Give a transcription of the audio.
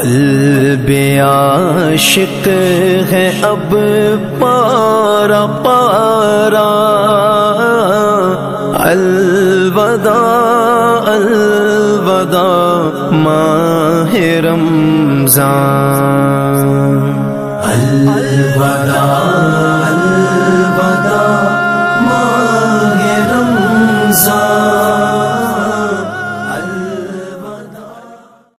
قلب عاشق ہے اب پارا پارا۔ الوداع الوداع ماہ رمضان۔ الوداع۔